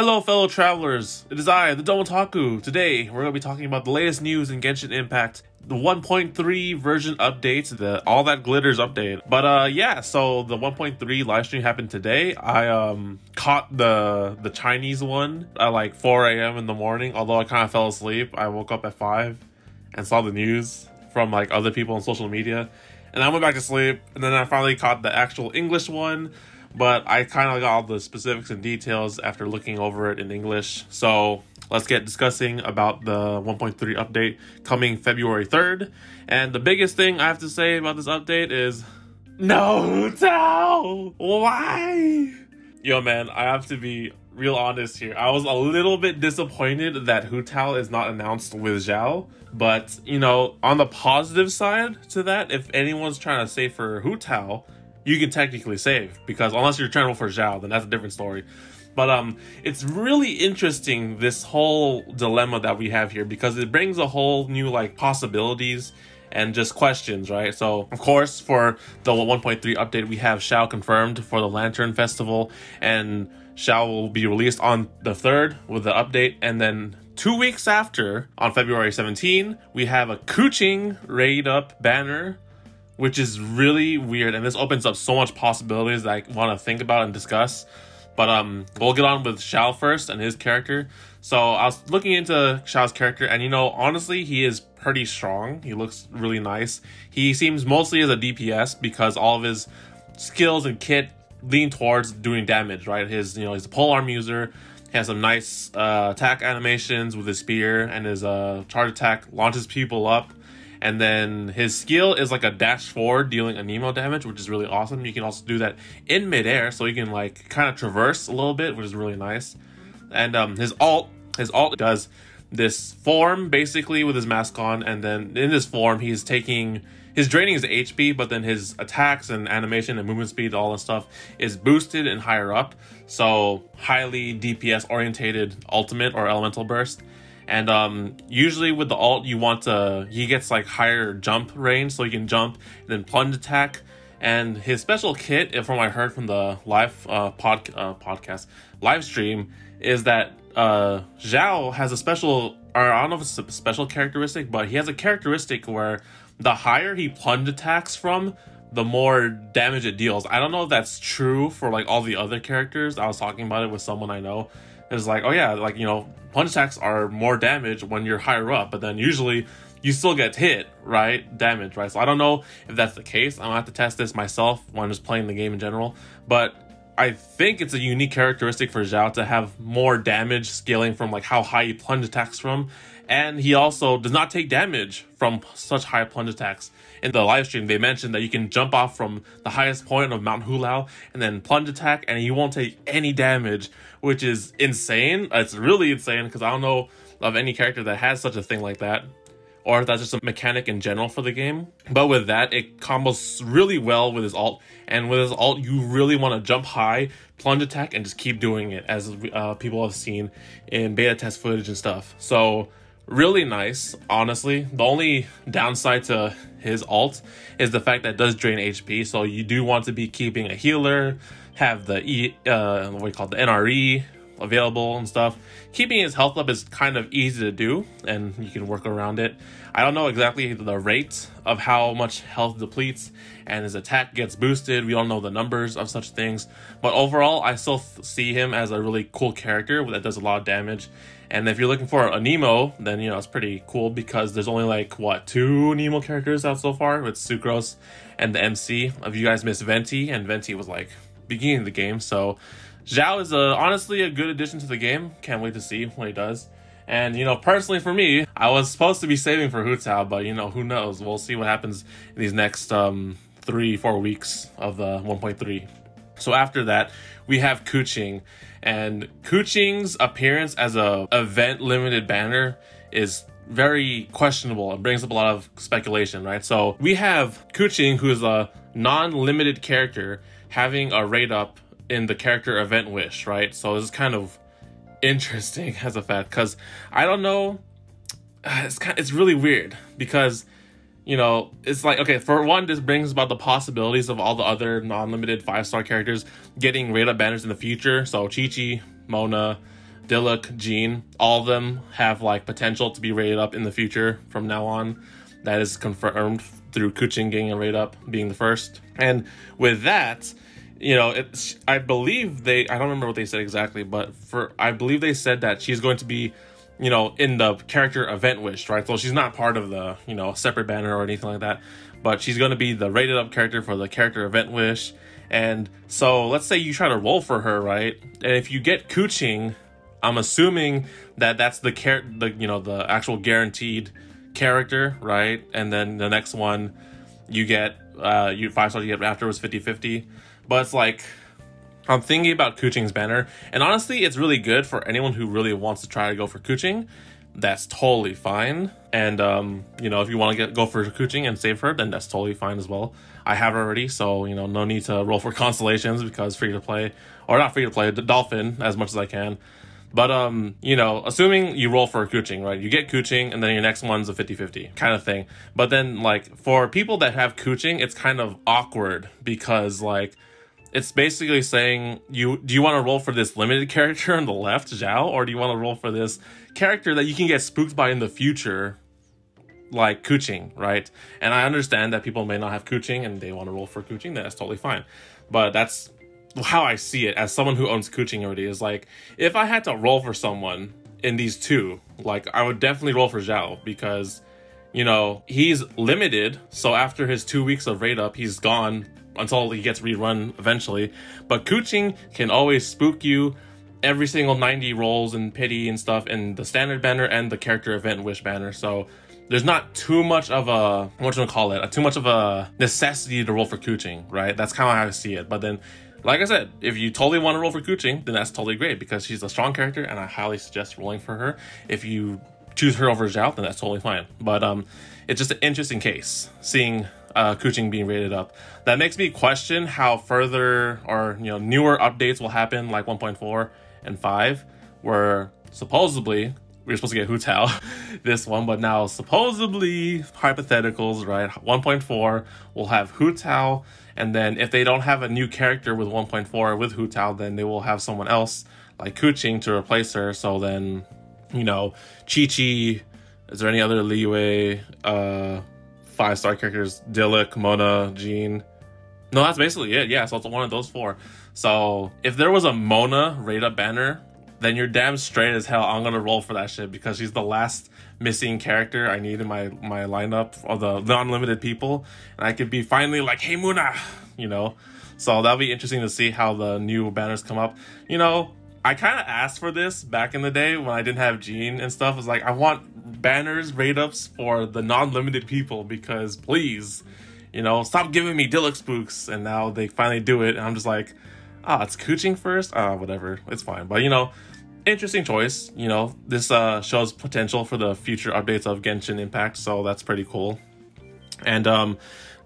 Hello, fellow travelers. It is I, the Domotaku. Today, we're going to be talking about the latest news in Genshin Impact, the 1.3 version update, the All That Glitters update. But uh, yeah, so the 1.3 live stream happened today. I um caught the the Chinese one at like 4 a.m. in the morning. Although I kind of fell asleep, I woke up at five and saw the news from like other people on social media, and I went back to sleep. And then I finally caught the actual English one but I kind of got all the specifics and details after looking over it in English. So let's get discussing about the 1.3 update coming February 3rd. And the biggest thing I have to say about this update is no Tao! Why? Yo, man, I have to be real honest here. I was a little bit disappointed that Hu Tao is not announced with Xiao. But, you know, on the positive side to that, if anyone's trying to say for Hu Tao, you can technically save because unless you're trying for Xiao, then that's a different story. But um, it's really interesting this whole dilemma that we have here because it brings a whole new like possibilities and just questions, right? So of course for the 1.3 update, we have Xiao confirmed for the Lantern Festival, and Xiao will be released on the third with the update, and then two weeks after, on February 17, we have a Keqing rate up banner which is really weird. And this opens up so much possibilities that I want to think about and discuss. But um, we'll get on with Xiao first and his character. So I was looking into Xiao's character, and you know, honestly, he is pretty strong. He looks really nice. He seems mostly as a DPS because all of his skills and kit lean towards doing damage, right? His, you know, he's a pole arm user. He has some nice uh, attack animations with his spear, and his uh, charge attack launches people up and then his skill is like a dash forward, dealing anemo damage, which is really awesome. You can also do that in midair, so you can like kind of traverse a little bit, which is really nice. And um, his alt, his alt does this form basically with his mask on, and then in this form he's taking his draining is HP, but then his attacks and animation and movement speed, all that stuff is boosted and higher up. So highly DPS orientated ultimate or elemental burst. And um, usually with the alt, you want to, he gets like higher jump range, so he can jump and then plunge attack. And his special kit, from what I heard from the live uh, pod, uh, podcast, live stream, is that uh, Xiao has a special, or I don't know if it's a special characteristic, but he has a characteristic where the higher he plunge attacks from, the more damage it deals. I don't know if that's true for like all the other characters. I was talking about it with someone I know. It's like, oh yeah, like you know, punch attacks are more damage when you're higher up, but then usually you still get hit, right? Damage, right? So I don't know if that's the case. I'm gonna have to test this myself when I'm just playing the game in general. But I think it's a unique characteristic for Xiao to have more damage scaling from like how high he plunge attacks from. And he also does not take damage from such high plunge attacks. In the live stream, they mentioned that you can jump off from the highest point of Mount Hulao and then plunge attack, and you won't take any damage, which is insane. It's really insane because I don't know of any character that has such a thing like that or if that's just a mechanic in general for the game. But with that, it combos really well with his alt, and with his alt, you really want to jump high, plunge attack, and just keep doing it, as uh, people have seen in beta test footage and stuff. So really nice, honestly. The only downside to his alt is the fact that does drain HP, so you do want to be keeping a healer, have the E, uh, what you call it, the NRE, available and stuff. Keeping his health up is kind of easy to do, and you can work around it. I don't know exactly the rate of how much health depletes and his attack gets boosted. We don't know the numbers of such things, but overall, I still see him as a really cool character that does a lot of damage. And if you're looking for an Anemo, then you know it's pretty cool because there's only like what two Anemo characters out so far with Sucrose and the MC. If you guys missed Venti, and Venti was like beginning of the game, so Xiao is a, honestly a good addition to the game. Can't wait to see what he does. And, you know, personally for me, I was supposed to be saving for Hu Tao, but, you know, who knows? We'll see what happens in these next um, three, four weeks of the 1.3. So after that, we have Keqing. And Keqing's appearance as a event limited banner is very questionable. It brings up a lot of speculation, right? So we have Keqing, who's a non-limited character, having a rate up in the character event wish, right? So it's kind of interesting as a fact because I don't know. Uh, it's kind. It's really weird because you know it's like okay for one this brings about the possibilities of all the other non-limited five star characters getting up banners in the future. So Qiqi, Mona, Diluc, Jean, all of them have like potential to be rated up in the future from now on. That is confirmed through Keqing getting a rate up, being the first. And with that, you know, it's I believe they I don't remember what they said exactly, but for I believe they said that she's going to be, you know, in the character event wish, right? So she's not part of the, you know, separate banner or anything like that, but she's going to be the rated up character for the character event wish. And so let's say you try to roll for her, right? And if you get Keqing, I'm assuming that that's the char- the you know the actual guaranteed character, right? And then the next one you get uh you five stars you get after was 50-50. But it's like I'm thinking about Keqing's banner, and honestly, it's really good for anyone who really wants to try to go for Keqing. That's totally fine. And um, you know, if you want to get go for Keqing and save her, then that's totally fine as well. I have already, so you know, no need to roll for constellations because free to play or not free to play, dolphin as much as I can. But um, you know, assuming you roll for Keqing, right? You get Keqing and then your next one's a 50-50 kind of thing. But then like for people that have Keqing, it's kind of awkward because like it's basically saying you do you want to roll for this limited character on the left, Xiao, or do you want to roll for this character that you can get spooked by in the future, like Keqing, right? And I understand that people may not have Keqing and they want to roll for Keqing, that's totally fine. But that's how I see it as someone who owns Keqing already is like if I had to roll for someone in these two, like I would definitely roll for Xiao because you know he's limited. So after his two weeks of rate up, he's gone until he gets rerun eventually. But Keqing can always spook you every single 90 rolls and pity and stuff in the standard banner and the character event wish banner. So there's not too much of a what you call it, too much of a necessity to roll for Keqing, right? That's kind of how I see it. But then like I said, if you totally want to roll for Keqing, then that's totally great because she's a strong character and I highly suggest rolling for her. If you choose her over Xiao, then that's totally fine. But um, it's just an interesting case seeing uh, Keqing being rated up. That makes me question how further or you know newer updates will happen, like 1.4 and 5, where supposedly we were supposed to get Hu Tao this one, but now supposedly hypotheticals, right? 1.4 will have Hu Tao, and then if they don't have a new character with 1.4 with Hu Tao, then they will have someone else like Keqing to replace her. So then, you know, Qiqi. Is there any other Liyue uh, five star characters? Diluc, Mona, Jean. No, that's basically it. Yeah, so it's one of those four. So if there was a Mona up banner then you're damn straight as hell. I'm gonna roll for that shit because she's the last missing character I need in my my lineup of the, the unlimited people, and I could be finally like, hey Muna, you know. So that'll be interesting to see how the new banners come up. You know, I kind of asked for this back in the day when I didn't have Jean and stuff. Was like I want banners, rate ups for the non-limited people because please, you know, stop giving me Diluc spooks. And now they finally do it, and I'm just like, ah, it's Keqing first. Ah, whatever, it's fine. But you know, interesting choice. You know, this uh, shows potential for the future updates of Genshin Impact, so that's pretty cool. And um,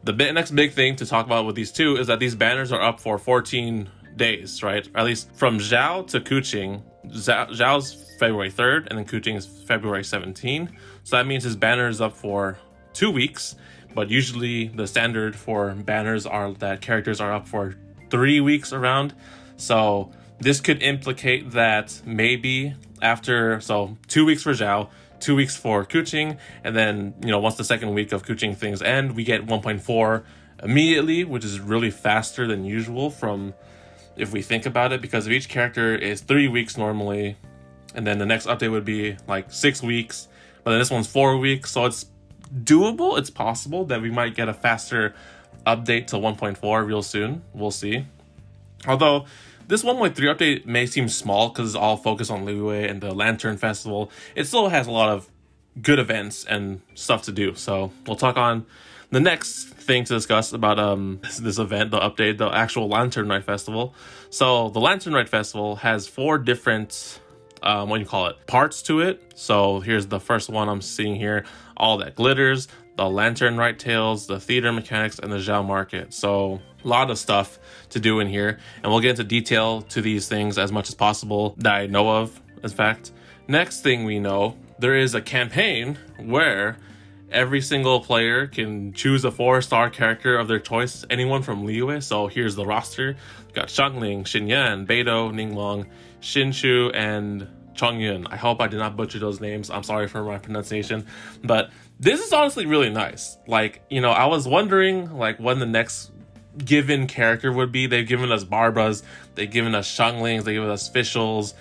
the next big thing to talk about with these two is that these banners are up for 14 days, right? At least from Xiao to Keqing. Xiao's February 3rd, and then Keqing is February 17. So that means his banner is up for two weeks. But usually the standard for banners are that characters are up for three weeks around. So this could implicate that maybe after, so two weeks for Xiao, two weeks for Keqing, and then, you know, once the second week of Keqing things end, we get 1.4 immediately, which is really faster than usual from, if we think about it, because of each character is three weeks normally, and then the next update would be like six weeks, but then this one's four weeks, so it's doable, it's possible that we might get a faster update to 1.4 real soon. We'll see. Although this 1.3 update may seem small because it's all focused on Liyue and the Lantern Festival. It still has a lot of good events and stuff to do. So we'll talk on the next thing to discuss about um this, event, the update, the actual Lantern Night Festival. So the Lantern Night Festival has four different um, what do you call it parts to it. So here's the first one I'm seeing here: all that glitters, the Lantern Rite Tales, the theater mechanics, and the Xiao Market. So a lot of stuff to do in here, and we'll get into detail to these things as much as possible that I know of, in fact. Next thing we know, there is a campaign where every single player can choose a four-star character of their choice, anyone from Liyue. So here's the roster. We've got Xiangling, Xinyan, Beidou, Ningguang, Xingqiu, and Chongyun. I hope I did not butcher those names. I'm sorry for my pronunciation, but this is honestly really nice. Like, you know, I was wondering like when the next given character would be. They've given us Barbas, they've given us Xianglings, they've given us Fischls,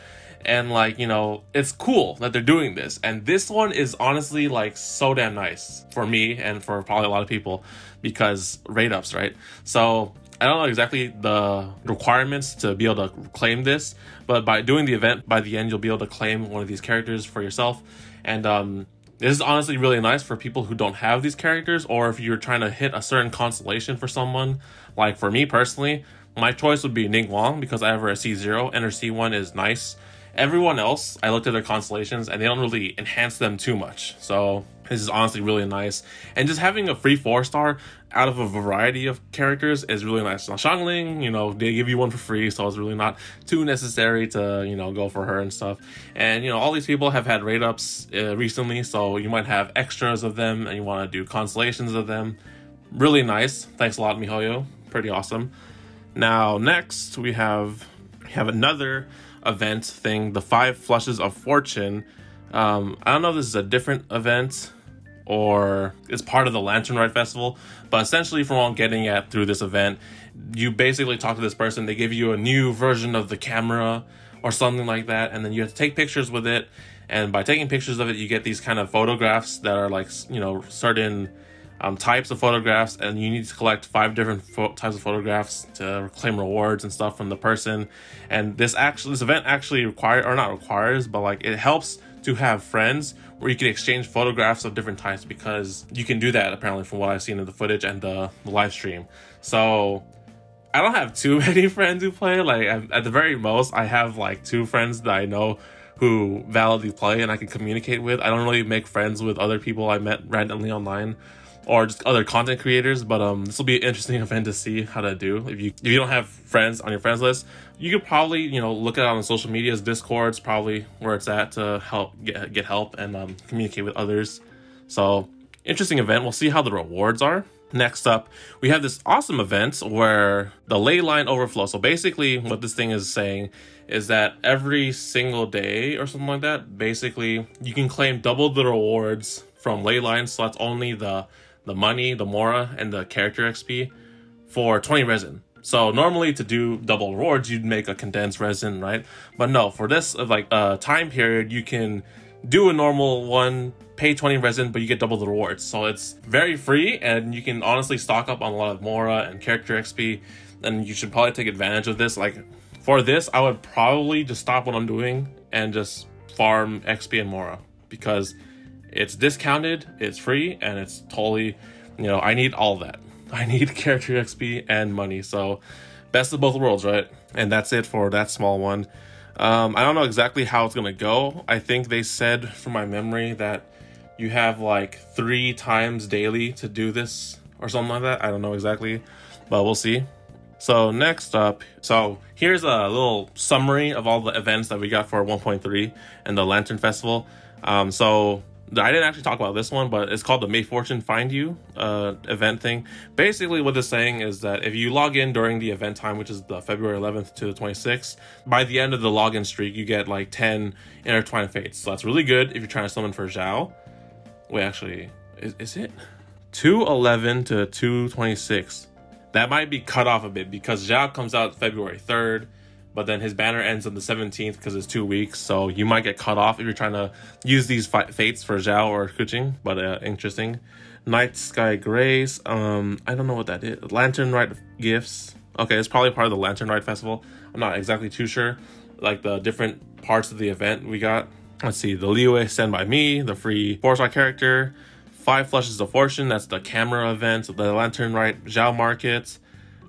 and like, you know, it's cool that they're doing this. And this one is honestly like so damn nice for me and for probably a lot of people because rate ups, right? So I don't know exactly the requirements to be able to claim this, but by doing the event, by the end, you'll be able to claim one of these characters for yourself. And um, this is honestly really nice for people who don't have these characters, or if you're trying to hit a certain constellation for someone. Like for me personally, my choice would be Ning Ningguang because I have her at C0 and her C1 is nice. Everyone else, I looked at their constellations and they don't really enhance them too much. So this is honestly really nice. And just having a free four star out of a variety of characters is really nice. Now Xiangling, you know, they give you one for free, so it's really not too necessary to, you know, go for her and stuff. And, you know, all these people have had rate ups uh, recently, so you might have extras of them and you want to do constellations of them. Really nice. Thanks a lot, MiHoYo. Pretty awesome. Now, next we have we have another event thing, the Five Flushes of Fortune. Um, I don't know if this is a different event or it's part of the Lantern Rite Festival, but essentially, from what I'm getting at through this event, you basically talk to this person, they give you a new version of the camera or something like that, and then you have to take pictures with it. And by taking pictures of it, you get these kind of photographs that are like, you know, certain um, types of photographs, and you need to collect five different types of photographs to claim rewards and stuff from the person. And this actually, this event actually requires, or not requires, but like it helps to have friends where you can exchange photographs of different types because you can do that apparently from what I've seen in the footage and the, the live stream. So I don't have too many friends who play. Like at the very most, I have like two friends that I know who validly play and I can communicate with. I don't really make friends with other people I met randomly online or just other content creators. But um, this will be an interesting event to see how to do. If you if you don't have friends on your friends list, you could probably you know look it on social medias. Discord's probably where it's at to help get get help and um, communicate with others. So interesting event. We'll see how the rewards are. Next up, we have this awesome event where the ley line overflow. So basically, what this thing is saying is that every single day or something like that, basically, you can claim double the rewards from ley lines. So that's only the the money, the Mora, and the character XP for 20 resin. So normally to do double rewards, you'd make a condensed resin, right? But no, for this uh, like uh, time period, you can do a normal one, pay 20 resin, but you get double the rewards. So it's very free, and you can honestly stock up on a lot of Mora and character XP, and you should probably take advantage of this. Like for this, I would probably just stop what I'm doing and just farm XP and Mora because it's discounted, it's free, and it's totally, you know, I need all that. I need character XP and money. So, best of both worlds, right? And that's it for that small one. Um, I don't know exactly how it's gonna go. I think they said, from my memory, that you have like three times daily to do this or something like that. I don't know exactly, but we'll see. So next up, so here's a little summary of all the events that we got for 1.3 and the Lantern Festival. Um, so I didn't actually talk about this one, but it's called the May Fortune Find You uh, event thing. Basically, what it's saying is that if you log in during the event time, which is the February 11th to the 26th, by the end of the login streak, you get like 10 intertwined fates. So that's really good if you're trying to summon for Xiao. Wait, actually, is, is it 211 to 226? That might be cut off a bit because Xiao comes out February 3rd but then his banner ends on the 17th because it's two weeks, so you might get cut off if you're trying to use these fates for Xiao or Keqing, but uh, interesting. Night Sky Grace, um, I don't know what that is. Lantern Rite Gifts. Okay, it's probably part of the Lantern Rite Festival. I'm not exactly too sure, like the different parts of the event we got. Let's see, the Liyue Stand By Me, the free four-star character, Five Flushes of Fortune, that's the camera event, the Lantern Rite Zhao Markets,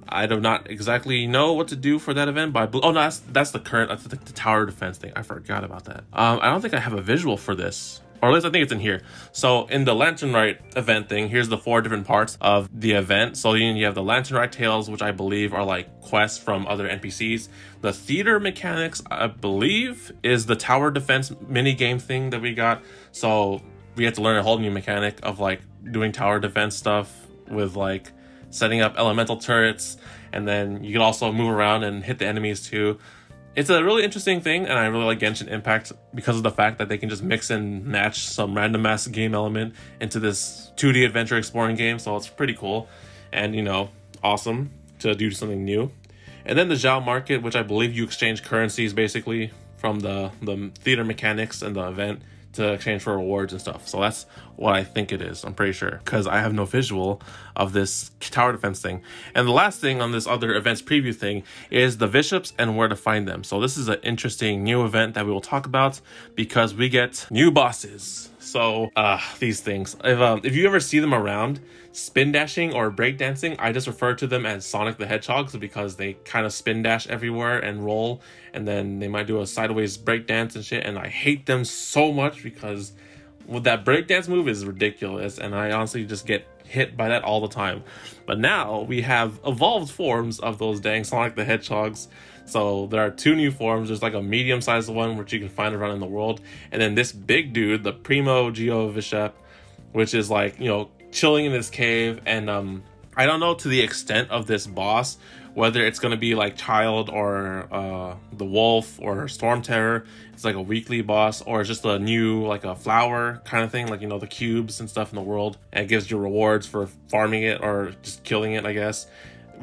I do not exactly know what to do for that event, but oh no, that's that's the current that's the, the, tower defense thing. I forgot about that. Um, I don't think I have a visual for this, or at least I think it's in here. So in the Lantern Rite event thing, here's the four different parts of the event. So you, have the Lantern Rite tales, which I believe are like quests from other NPCs. The theater mechanics, I believe, is the tower defense mini game thing that we got. So we had to learn a whole new mechanic of like doing tower defense stuff with like setting up elemental turrets, and then you can also move around and hit the enemies too. it's a really interesting thing, and I really like Genshin Impact because of the fact that they can just mix and match some random ass game element into this 2D adventure exploring game. So it's pretty cool, and you know, awesome to do something new. And then the Zhao market, which I believe you exchange currencies basically from the the theater mechanics and the event to exchange for rewards and stuff. So that's what I think it is. I'm pretty sure because I have no visual of this tower defense thing. And the last thing on this other events preview thing is the Vishaps and where to find them. So this is an interesting new event that we will talk about because we get new bosses. So uh, these things, if um, if you ever see them around, spin dashing or breakdancing, I just refer to them as Sonic the Hedgehogs because they kind of spin dash everywhere and roll, and then they might do a sideways breakdance and shit. And I hate them so much because with that breakdance move is ridiculous, and I honestly just get hit by that all the time. But now we have evolved forms of those dang Sonic the Hedgehogs. So there are two new forms. There's like a medium-sized one which you can find around in the world, and then this big dude, the Primo Geovishap, which is like you know chilling in this cave and um I don't know to the extent of this boss whether it's going to be like Childe or uh, the wolf or storm terror it's like a weekly boss or it's just a new like a flower kind of thing like you know the cubes and stuff in the world and it gives you rewards for farming it or just killing it i guess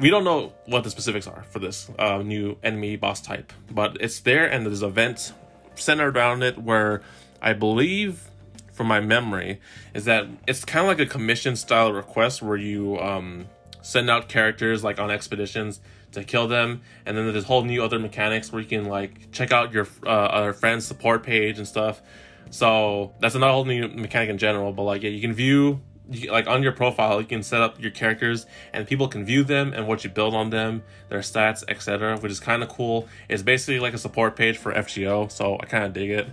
we don't know what the specifics are for this uh, new enemy boss type but it's there and there's an event centered around it where i believe from my memory is that it's kind of like a commission style request where you um, send out characters like on expeditions to kill them and then there's whole new other mechanics where you can like check out your uh, other friends support page and stuff. So that's another whole new mechanic in general but like yeah you can view like on your profile you can set up your characters and people can view them and what you build on them their stats etc which is kind of cool it's basically like a support page for fgo so i kind of dig it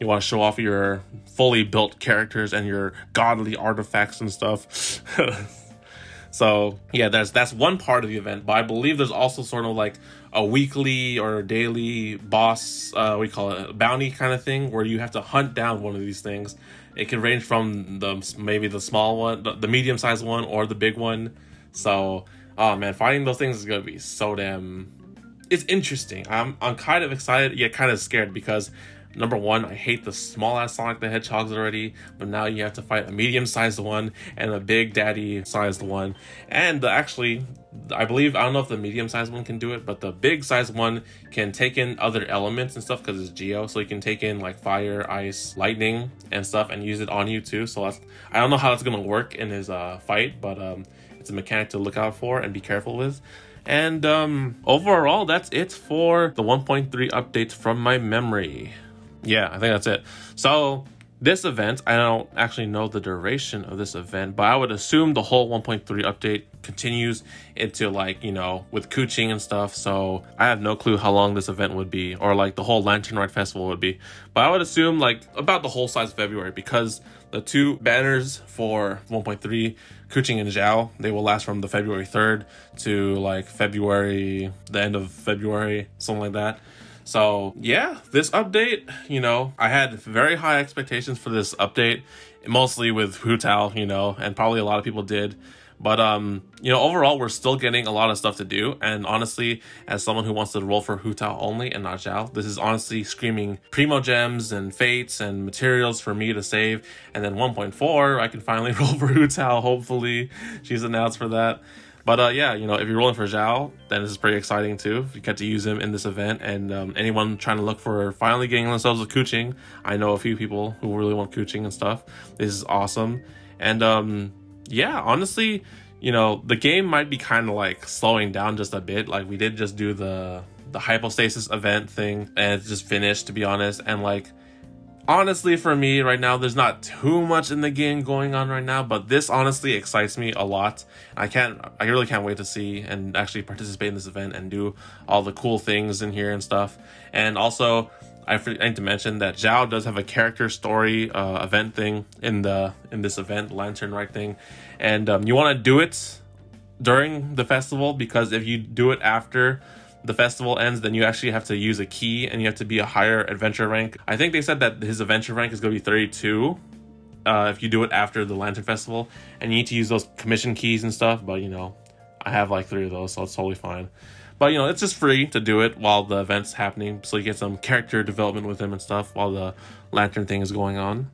you want to show off your fully built characters and your godly artifacts and stuff. so yeah, that's that's one part of the event. But I believe there's also sort of like a weekly or daily boss, uh, we call it a bounty kind of thing, where you have to hunt down one of these things. It can range from the maybe the small one, the, the medium sized one, or the big one. So, oh man, fighting those things is gonna be so damn. It's interesting. I'm I'm kind of excited yet kind of scared because Number one, I hate the small ass Sonic the Hedgehogs already, but now you have to fight a medium sized one and a big daddy sized one. And the, actually, I believe, I don't know if the medium sized one can do it, but the big sized one can take in other elements and stuff because it's Geo. So you can take in like fire, ice, lightning, and stuff and use it on you too. So that's, I don't know how that's going to work in his uh, fight, but um, it's a mechanic to look out for and be careful with. And um, overall, that's it for the 1.3 updates from my memory. Yeah, I think that's it. So this event, I don't actually know the duration of this event, but I would assume the whole 1.3 update continues into like, you know, with Keqing and stuff. So I have no clue how long this event would be or like the whole Lantern Rite Festival would be. But I would assume like about the whole size of February because the two banners for 1.3, Keqing and Xiao, they will last from the February 3rd to like February, the end of February, something like that. So yeah, this update, you know, I had very high expectations for this update, mostly with Hu Tao, you know, and probably a lot of people did. But um, you know, overall, we're still getting a lot of stuff to do. And honestly, as someone who wants to roll for Hu Tao only and not Xiao, this is honestly screaming primo gems and fates and materials for me to save. And then 1.4, I can finally roll for Hu Tao. Hopefully, she's announced for that. But uh, yeah, you know, if you're rolling for Xiao, then this is pretty exciting too. You get to use him in this event, and um, anyone trying to look for finally getting themselves a Keqing, I know a few people who really want Keqing and stuff. This is awesome, and um, yeah, honestly, you know, the game might be kind of like slowing down just a bit. Like we did just do the the hypostasis event thing, and it's just finished to be honest, and like honestly for me right now there's not too much in the game going on right now but this honestly excites me a lot. I can't i really can't wait to see and actually participate in this event and do all the cool things in here and stuff. And also i need to mention that Xiao does have a character story uh, event thing in the in this event lantern rite thing. And um, you want to do it during the festival? Because if you do it after the festival ends, then you actually have to use a key and you have to be a higher adventure rank. I think they said that his adventure rank is going to be 32 uh, if you do it after the Lantern Festival, and you need to use those commission keys and stuff. But you know, I have like three of those, so it's totally fine. But you know, it's just free to do it while the event's happening, so you get some character development with him and stuff while the lantern thing is going on.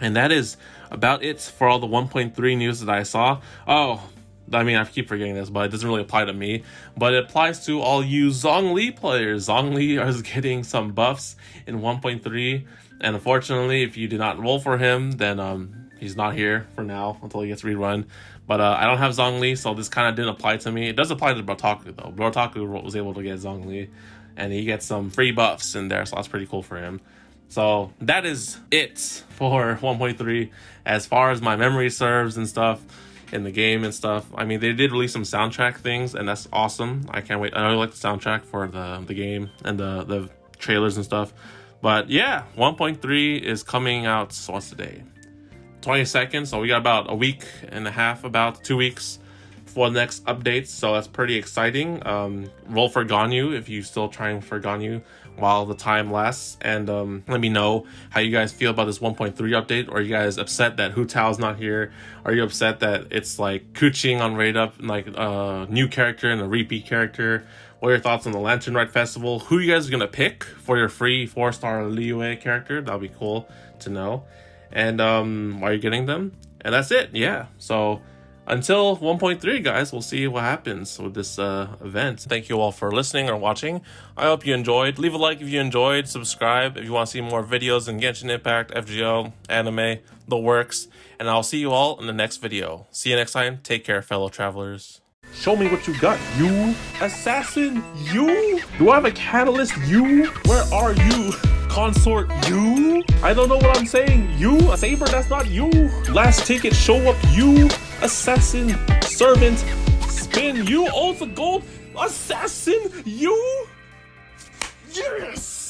And that is about it for all the 1.3 news that I saw. Oh, I mean, I keep forgetting this, but it doesn't really apply to me. But it applies to all you Zhongli players. Zhongli is getting some buffs in 1.3, and unfortunately, if you do not roll for him, then um, he's not here for now until he gets rerun. But uh, I don't have Zhongli, so this kind of didn't apply to me. It does apply to Brotaku though. Brotaku was able to get Zhongli, and he gets some free buffs in there, so that's pretty cool for him. So that is it for 1.3 as far as my memory serves and stuff in the game and stuff. I mean, they did release some soundtrack things, and that's awesome. I can't wait. I really like the soundtrack for the the game and the the trailers and stuff. But yeah, 1.3 is coming out. So what's today? 22nd. So we got about a week and a half, about two weeks for the next updates. So that's pretty exciting. Um, roll for Ganyu if you're still trying for Ganyu while the time lasts. And um, let me know how you guys feel about this 1.3 update. Are you guys upset that Hu Tao's not here? Are you upset that it's like Keqing on Rate Up, like a new character and a repeat character? What are your thoughts on the Lantern Rite Festival? Who you guys are gonna pick for your free four star Liyue character? That'll be cool to know. And um, why are you getting them? And that's it. Yeah. So until 1.3 guys we'll see what happens with this uh, event thank you all for listening or watching i hope you enjoyed leave a like if you enjoyed subscribe if you want to see more videos in genshin impact fgo anime the works and i'll see you all in the next video see you next time take care fellow travelers Show me what you got, you assassin, you. Do I have a catalyst, you? Where are you? Consort, you? I don't know what I'm saying. You? A saber, that's not you. Last ticket, show up, you assassin, servant, spin. You all the gold, assassin, you? Yes!